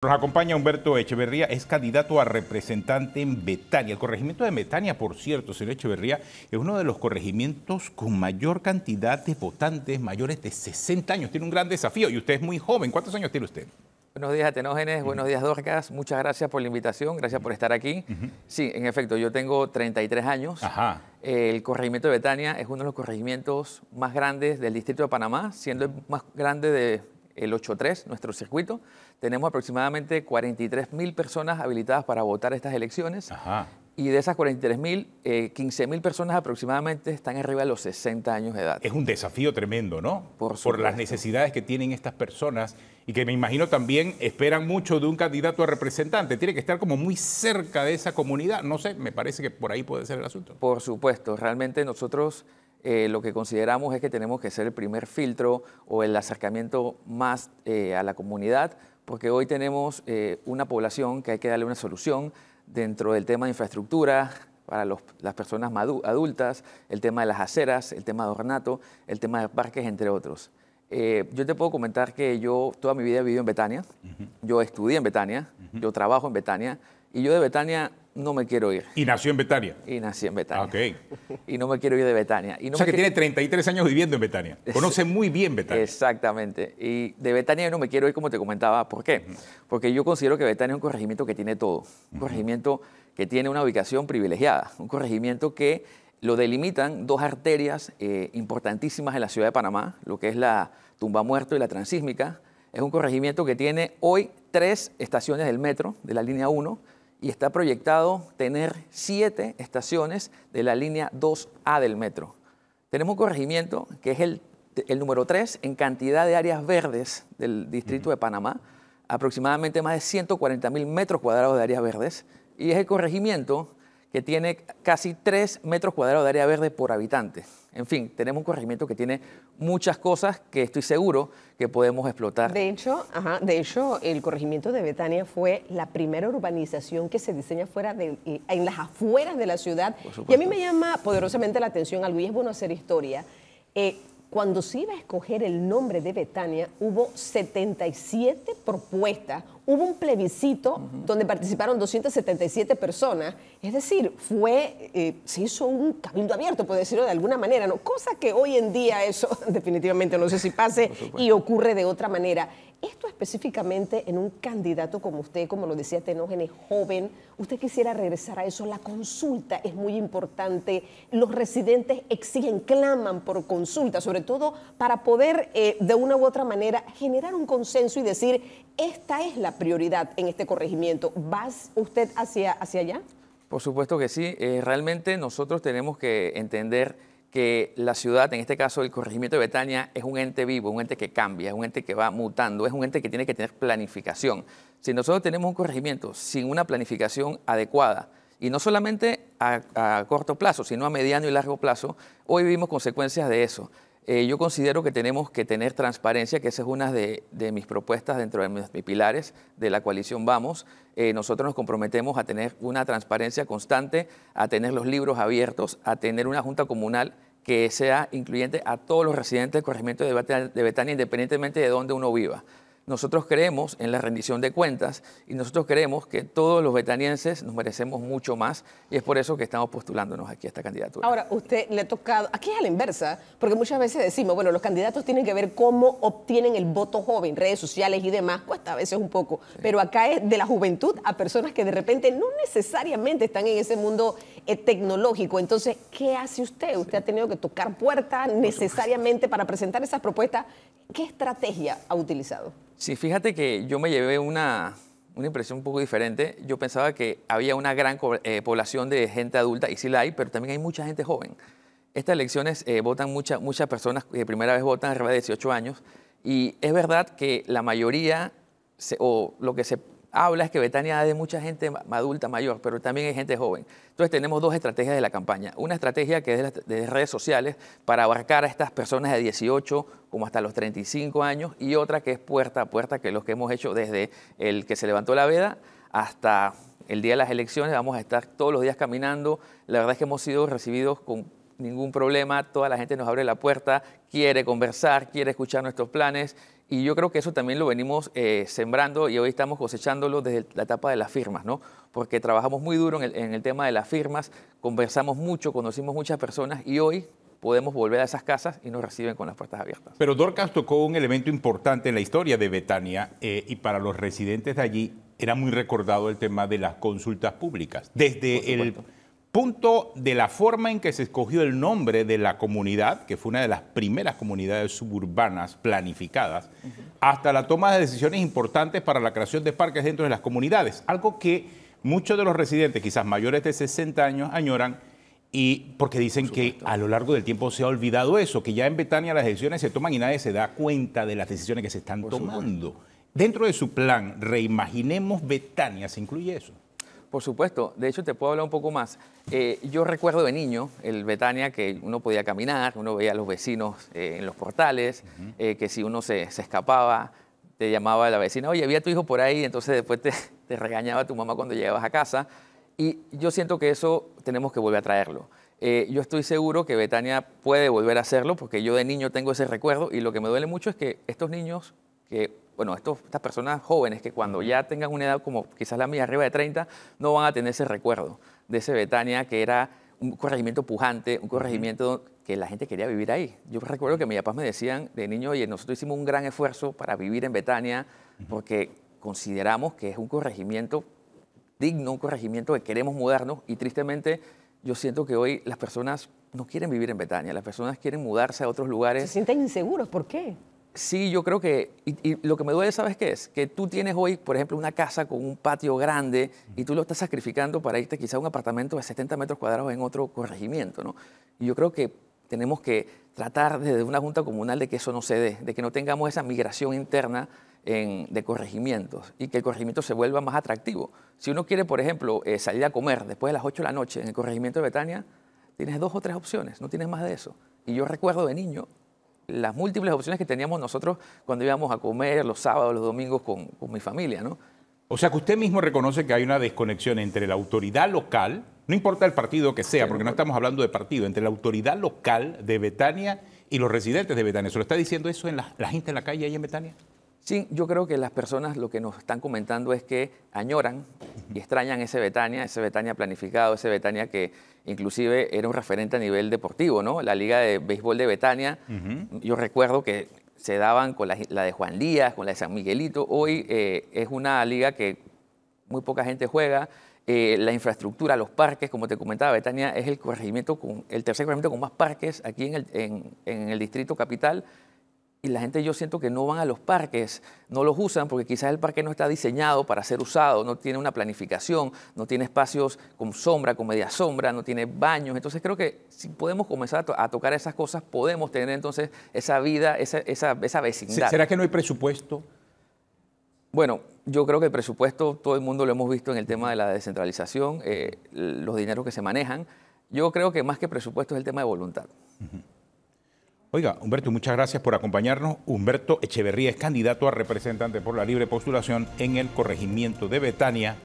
Nos acompaña Humberto Echeverría, es candidato a representante en Betania. El corregimiento de Betania, por cierto, señor Echeverría, es uno de los corregimientos con mayor cantidad de votantes mayores de 60 años. Tiene un gran desafío y usted es muy joven. ¿Cuántos años tiene usted? Buenos días, Atenógenes. Buenos días, Dorcas. Muchas gracias por la invitación. Gracias por estar aquí. Sí, en efecto, yo tengo 33 años. Ajá. El corregimiento de Betania es uno de los corregimientos más grandes del distrito de Panamá, siendo el más grande de el 8-3, nuestro circuito. Tenemos aproximadamente 43 mil personas habilitadas para votar estas elecciones. Ajá. Y de esas 43 mil, 15 mil personas aproximadamente están arriba de los 60 años de edad. Es un desafío tremendo, ¿no? Por las supuesto. necesidades que tienen estas personas y que me imagino también esperan mucho de un candidato a representante. Tiene que estar como muy cerca de esa comunidad. No sé, me parece que por ahí puede ser el asunto. Por supuesto, realmente nosotros eh, lo que consideramos es que tenemos que ser el primer filtro o el acercamiento más eh, a la comunidad, porque hoy tenemos eh, una población que hay que darle una solución dentro del tema de infraestructura para los- las personas adultas, el tema de las aceras, el tema de ornato, el tema de parques, entre otros. Yo te puedo comentar que yo toda mi vida he vivido en Betania, yo estudié en Betania, yo trabajo en Betania y yo de Betania no me quiero ir. Y nació en Betania. Y nací en Betania. Ok. Y no me quiero ir de Betania. Y no o sea que tiene 33 años viviendo en Betania. Conoce muy bien Betania. Exactamente. Y de Betania yo no me quiero ir como te comentaba. ¿Por qué? Porque yo considero que Betania es un corregimiento que tiene todo. Un corregimiento que tiene una ubicación privilegiada. Un corregimiento que lo delimitan dos arterias eh, importantísimas en la ciudad de Panamá, lo que es la Tumba Muerto y la Transísmica. Es un corregimiento que tiene hoy tres estaciones del metro, de la línea 1, y está proyectado tener siete estaciones de la línea 2A del metro. Tenemos un corregimiento que es el, el número 3 en cantidad de áreas verdes del distrito de Panamá, aproximadamente más de 140 mil metros cuadrados de áreas verdes, y es el corregimiento que tiene casi 3 metros cuadrados de área verde por habitante. En fin, tenemos un corregimiento que tiene muchas cosas que estoy seguro que podemos explotar. De hecho, ajá, de hecho, el corregimiento de Betania fue la primera urbanización que se diseña fuera de, eh, en las afueras de la ciudad. Y a mí me llama poderosamente la atención algo, y es bueno hacer historia. Eh, cuando se iba a escoger el nombre de Betania, hubo 77 propuestas, hubo un plebiscito donde participaron 277 personas, es decir, fue, eh, se hizo un cabildo abierto, por decirlo de alguna manera, ¿no? cosa que hoy en día eso definitivamente no sé si pase y ocurre de otra manera. Esto específicamente en un candidato como usted, como lo decía Tenógenes, joven, usted quisiera regresar a eso. La consulta es muy importante. Los residentes exigen, claman por consulta, sobre todo para poder eh, de una u otra manera generar un consenso y decir, esta es la prioridad en este corregimiento. ¿Vas usted hacia, hacia allá? Por supuesto que sí. Eh, realmente nosotros tenemos que entender que la ciudad, en este caso el corregimiento de Betania, es un ente vivo, un ente que cambia, es un ente que va mutando, es un ente que tiene que tener planificación. Si nosotros tenemos un corregimiento sin una planificación adecuada, y no solamente a, a corto plazo, sino a mediano y largo plazo, hoy vivimos consecuencias de eso. Eh, yo considero que tenemos que tener transparencia, que esa es una de, mis propuestas dentro de mis, mis pilares de la coalición Vamos. Eh, nosotros nos comprometemos a tener una transparencia constante, a tener los libros abiertos, a tener una junta comunal que sea incluyente a todos los residentes del corregimiento de Betania, de Betania, independientemente de dónde uno viva. Nosotros creemos en la rendición de cuentas y nosotros creemos que todos los betanienses nos merecemos mucho más y es por eso que estamos postulándonos aquí a esta candidatura. Ahora, usted le ha tocado, aquí es a la inversa, porque muchas veces decimos, bueno, los candidatos tienen que ver cómo obtienen el voto joven, redes sociales y demás, cuesta a veces un poco, pero acá es de la juventud a personas que de repente no necesariamente están en ese mundo eh, tecnológico. Entonces, ¿qué hace usted? Usted ha tenido que tocar puertas necesariamente para presentar esas propuestas. ¿Qué estrategia ha utilizado? Sí, fíjate que yo me llevé una, una impresión un poco diferente. Yo pensaba que había una gran eh, población de gente adulta, y sí la hay, pero también hay mucha gente joven. Estas elecciones eh, votan mucha- muchas personas que primera vez votan arriba de 18 años, y es verdad que la mayoría, se- o lo que se habla es que Betania es de mucha gente adulta mayor, pero también hay gente joven. Entonces tenemos dos estrategias de la campaña. Una estrategia que es de redes sociales para abarcar a estas personas de 18 como hasta los 35 años y otra que es puerta a puerta, que es lo que hemos hecho desde el que se levantó la veda hasta el día de las elecciones. Vamos a estar todos los días caminando. La verdad es que hemos sido recibidos con ningún problema, toda la gente nos abre la puerta, quiere conversar, quiere escuchar nuestros planes Y yo creo que eso también lo venimos eh, sembrando y hoy estamos cosechándolo desde la etapa de las firmas, ¿no? Porque trabajamos muy duro en el, tema de las firmas, conversamos mucho, conocimos muchas personas y hoy podemos volver a esas casas y nos reciben con las puertas abiertas. Pero Dorcas tocó un elemento importante en la historia de Betania eh, y para los residentes de allí era muy recordado el tema de las consultas públicas. Desde el punto de la forma en que se escogió el nombre de la comunidad, que fue una de las primeras comunidades suburbanas planificadas, hasta la toma de decisiones importantes para la creación de parques dentro de las comunidades, algo que muchos de los residentes, quizás mayores de 60 años, añoran y porque dicen que a lo largo del tiempo se ha olvidado eso, que ya en Betania las decisiones se toman y nadie se da cuenta de las decisiones que se están tomando. Dentro de su plan, reimaginemos Betania, ¿se incluye eso? Por supuesto, de hecho te puedo hablar un poco más. Eh, yo recuerdo de niño el Betania que uno podía caminar, uno veía a los vecinos eh, en los portales, eh, que si uno se, escapaba, te llamaba la vecina, oye, había tu hijo por ahí, entonces después te, te regañaba tu mamá cuando llegabas a casa. Y yo siento que eso tenemos que volver a traerlo. yo estoy seguro que Betania puede volver a hacerlo porque yo de niño tengo ese recuerdo y lo que me duele mucho es que estos niños que bueno, estas personas jóvenes que cuando ya tengan una edad como quizás la mía, arriba de 30, no van a tener ese recuerdo de ese Betania que era un corregimiento pujante, un corregimiento que la gente quería vivir ahí. Yo recuerdo que mis papás me decían de niño, oye, nosotros hicimos un gran esfuerzo para vivir en Betania porque consideramos que es un corregimiento digno, un corregimiento que queremos mudarnos y tristemente yo siento que hoy las personas no quieren vivir en Betania, las personas quieren mudarse a otros lugares. Se sienten inseguros, ¿por qué? Sí, yo creo que, y, lo que me duele, ¿sabes qué es? Que tú tienes hoy, por ejemplo, una casa con un patio grande y tú lo estás sacrificando para irte quizá a un apartamento de 70 metros cuadrados en otro corregimiento, ¿no? Y yo creo que tenemos que tratar desde una junta comunal de que eso no se dé, de que no tengamos esa migración interna de corregimientos y que el corregimiento se vuelva más atractivo. Si uno quiere, por ejemplo, eh, salir a comer después de las 8 de la noche en el corregimiento de Betania, tienes dos o tres opciones, no tienes más de eso. Y yo recuerdo de niño las múltiples opciones que teníamos nosotros cuando íbamos a comer los sábados, los domingos con, mi familia, ¿no? O sea que usted mismo reconoce que hay una desconexión entre la autoridad local, no importa el partido que sea, porque no estamos hablando de partido, entre la autoridad local de Betania y los residentes de Betania. ¿Se lo está diciendo eso en la, la gente en la calle ahí en Betania? Sí, yo creo que las personas lo que nos están comentando es que añoran y extrañan ese Betania, ese Betania planificado, ese Betania que inclusive era un referente a nivel deportivo, ¿no? La Liga de Béisbol de Betania, yo recuerdo que se daban con la, de Juan Díaz, con la de San Miguelito. Hoy eh, es una liga que muy poca gente juega. Eh, la infraestructura, los parques, como te comentaba, Betania es el corregimiento con, el tercer corregimiento con más parques aquí en el, en el distrito capital y la gente yo siento que no van a los parques, no los usan porque quizás el parque no está diseñado para ser usado, no tiene una planificación, no tiene espacios con sombra, con media sombra, no tiene baños. Entonces creo que si podemos comenzar a, tocar esas cosas, podemos tener entonces esa vida, esa, esa, vecindad. ¿Será que no hay presupuesto? Bueno, yo creo que el presupuesto, todo el mundo lo hemos visto en el tema de la descentralización, eh, los dineros que se manejan. Yo creo que más que presupuesto es el tema de voluntad. Oiga, Humberto, muchas gracias por acompañarnos. Humberto Echeverría es candidato a representante por la libre postulación en el corregimiento de Betania.